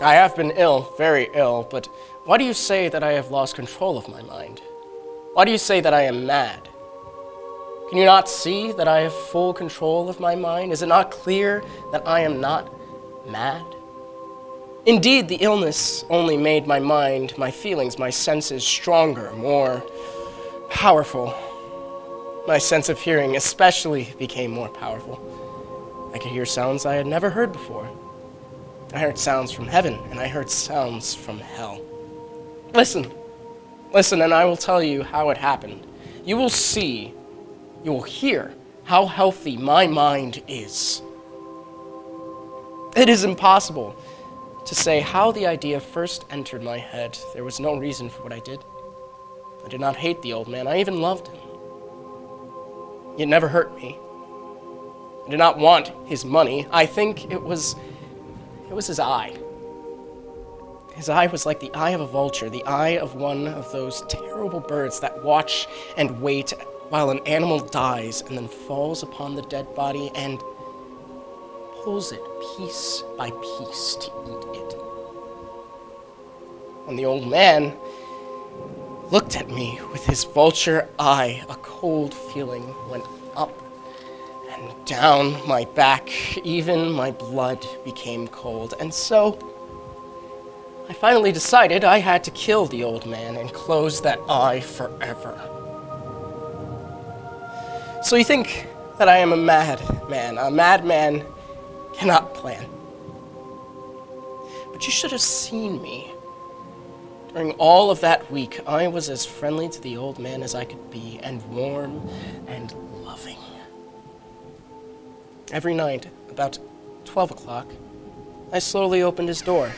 I have been ill, very ill, but why do you say that I have lost control of my mind? Why do you say that I am mad? Can you not see that I have full control of my mind? Is it not clear that I am not mad? Indeed, the illness only made my mind, my feelings, my senses stronger, more powerful. My sense of hearing especially became more powerful. I could hear sounds I had never heard before. I heard sounds from heaven, and I heard sounds from hell. Listen, listen, and I will tell you how it happened. You will see, you will hear how healthy my mind is. It is impossible to say how the idea first entered my head. There was no reason for what I did. I did not hate the old man, I even loved him. It never hurt me. I did not want his money. I think it was it was his eye. His eye was like the eye of a vulture, the eye of one of those terrible birds that watch and wait while an animal dies and then falls upon the dead body and pulls it piece by piece to eat it. When the old man looked at me with his vulture eye, a cold feeling went up and down my back. Even my blood became cold. And so I finally decided I had to kill the old man and close that eye forever. So you think that I am a mad man. A madman cannot plan. But you should have seen me. During all of that week, I was as friendly to the old man as I could be, and warm and. Every night, about 12 o'clock, I slowly opened his door.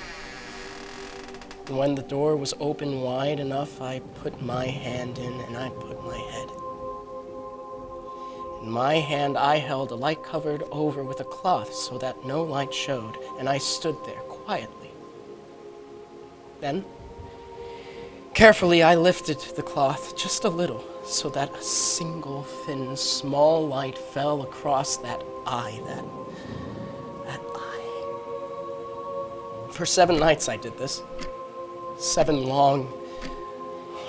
And when the door was open wide enough, I put my hand in and I put my head. In my hand, I held a light covered over with a cloth so that no light showed, and I stood there quietly. Then, carefully, I lifted the cloth just a little so that a single thin, small light fell across that eye, that, that eye. For seven nights I did this. Seven long,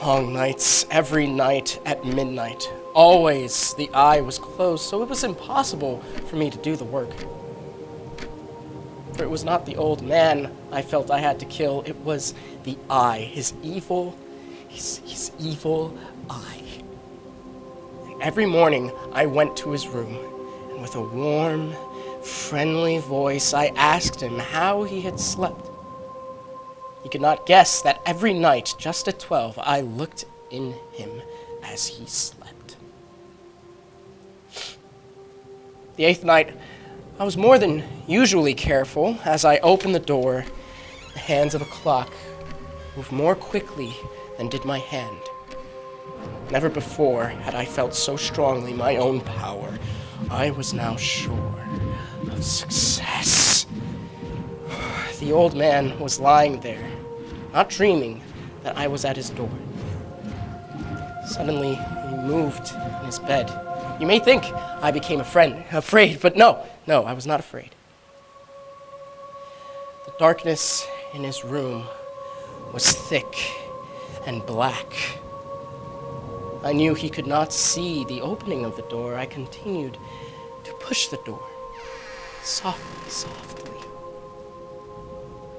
long nights, every night at midnight. Always the eye was closed, so it was impossible for me to do the work. For it was not the old man I felt I had to kill, it was the eye, his evil, his, his evil eye. Every morning I went to his room, with a warm, friendly voice I asked him how he had slept. He could not guess that every night, just at twelve, I looked in him as he slept. The eighth night, I was more than usually careful as I opened the door. The hands of a clock moved more quickly than did my hand. Never before had I felt so strongly my own power. I was now sure of success. The old man was lying there, not dreaming that I was at his door. Suddenly, he moved in his bed. You may think I became a friend, afraid, but no, no, I was not afraid. The darkness in his room was thick and black. I knew he could not see the opening of the door. I continued to push the door, softly, softly.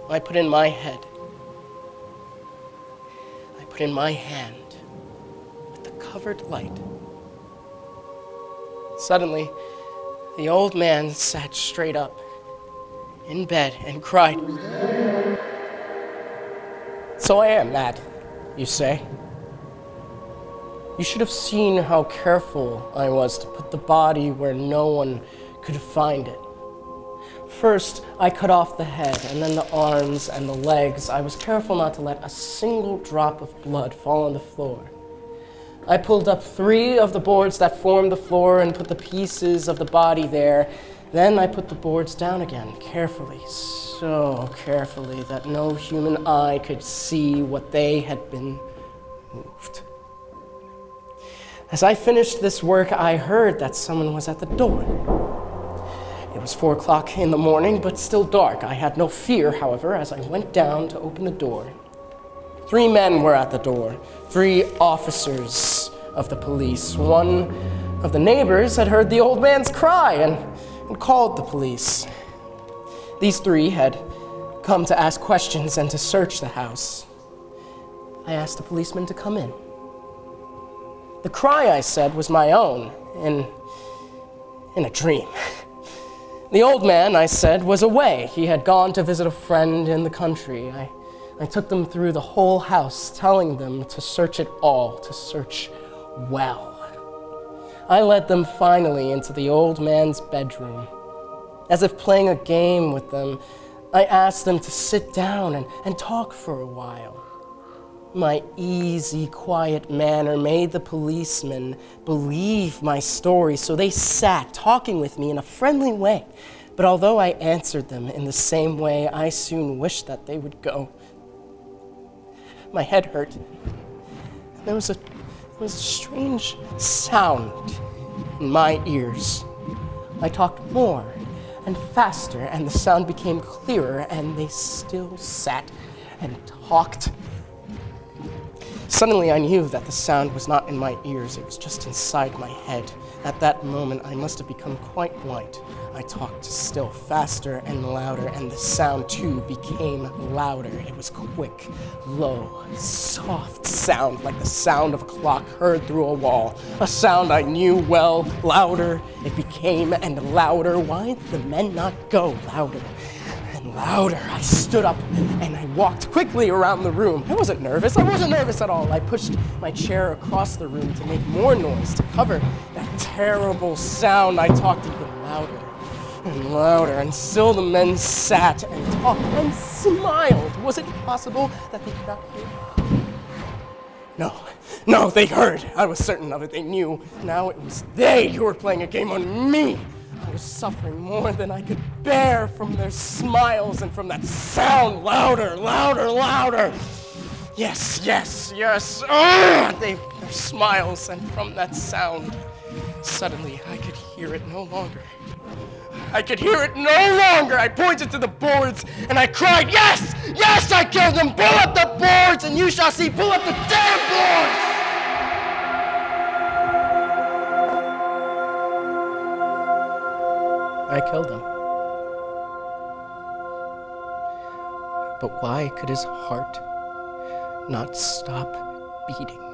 I put in my head. I put in my hand with the covered light. Suddenly, the old man sat straight up in bed and cried. So I am mad, you say. You should have seen how careful I was to put the body where no one could find it. First, I cut off the head and then the arms and the legs. I was careful not to let a single drop of blood fall on the floor. I pulled up three of the boards that formed the floor and put the pieces of the body there. Then I put the boards down again, carefully, so carefully that no human eye could see what they had been moved. As I finished this work, I heard that someone was at the door. It was four o'clock in the morning, but still dark. I had no fear, however, as I went down to open the door. Three men were at the door, three officers of the police. One of the neighbors had heard the old man's cry and, and called the police. These three had come to ask questions and to search the house. I asked the policeman to come in. The cry, I said, was my own, in, in a dream. The old man, I said, was away. He had gone to visit a friend in the country. I, I took them through the whole house, telling them to search it all, to search well. I led them finally into the old man's bedroom. As if playing a game with them, I asked them to sit down and, and talk for a while. My easy, quiet manner made the policemen believe my story, so they sat talking with me in a friendly way. But although I answered them in the same way, I soon wished that they would go. My head hurt. There was a, there was a strange sound in my ears. I talked more and faster, and the sound became clearer, and they still sat and talked Suddenly, I knew that the sound was not in my ears, it was just inside my head. At that moment, I must have become quite white. I talked still faster and louder, and the sound too became louder. It was quick, low, soft sound, like the sound of a clock heard through a wall. A sound I knew well, louder. It became and louder. Why did the men not go louder? Louder. I stood up and I walked quickly around the room. I wasn't nervous. I wasn't nervous at all. I pushed my chair across the room to make more noise, to cover that terrible sound. I talked even louder and louder, and still the men sat and talked and smiled. Was it possible that they could not hear? No, no, they heard. I was certain of it. They knew. Now it was they who were playing a game on me. Was suffering more than I could bear from their smiles and from that sound louder, louder, louder. Yes, yes, yes. Oh, they, their smiles and from that sound. Suddenly, I could hear it no longer. I could hear it no longer. I pointed to the boards and I cried, Yes! Yes, I killed them! Pull up the boards and you shall see! Pull up the damn boards! I killed him. But why could his heart not stop beating?